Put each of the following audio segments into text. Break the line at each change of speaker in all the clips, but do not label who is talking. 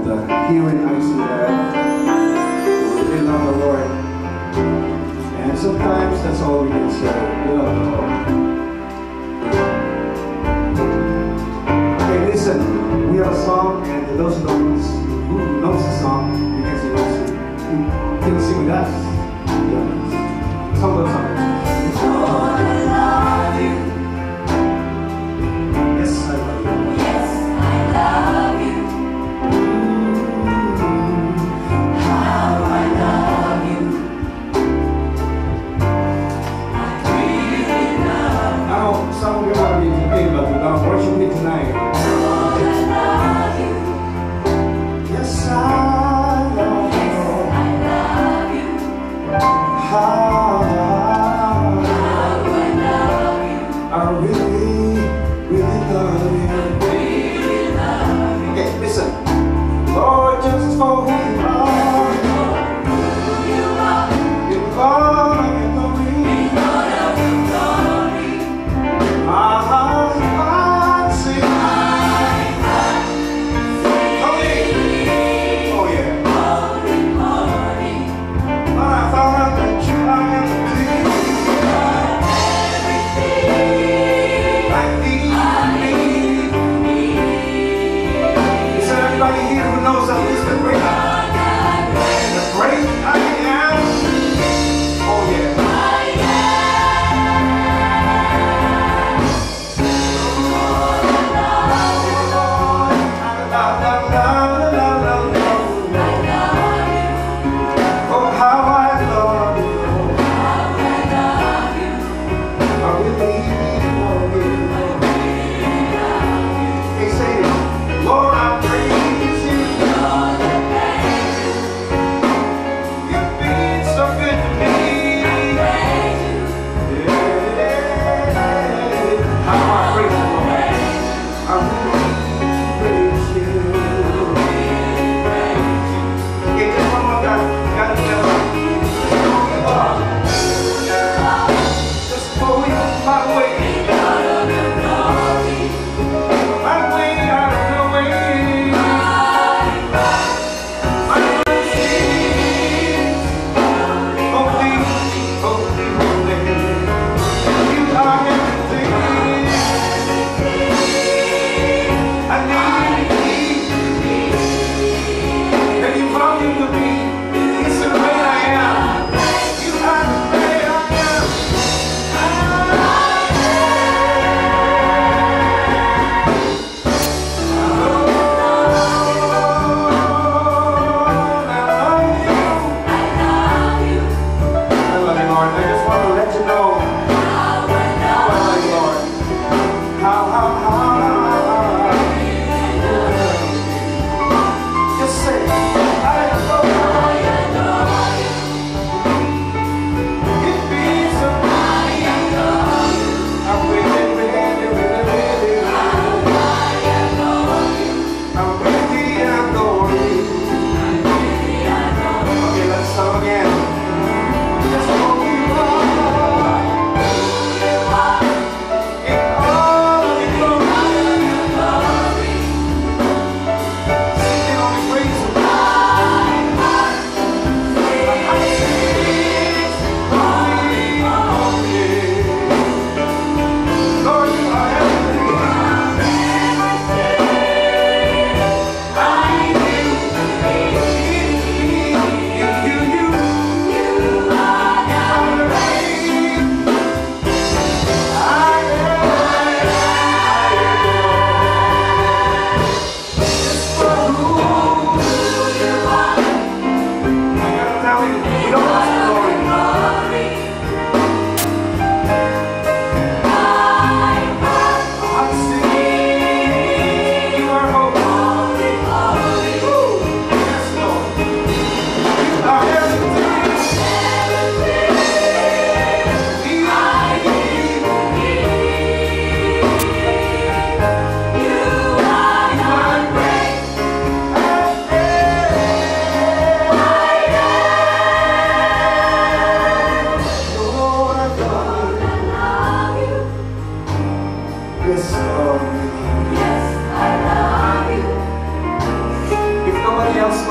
of the human isolation. We really love the Lord. And sometimes that's all we can say. We love the Lord. Okay, listen. We have a song, and those who
don't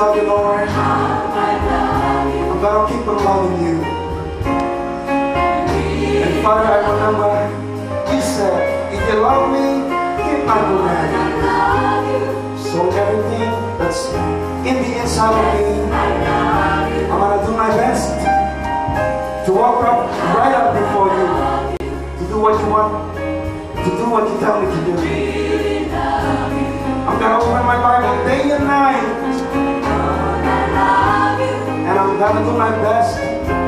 love you, Lord.
But I'll keep on loving you. And Father, I remember you said, if you love me, keep my command. So everything that's in the inside of me, I'm gonna do my best to walk right up before you, to do what you want to do what you tell me to do. I'm gonna open my Bible day and night, and I'm gonna do my best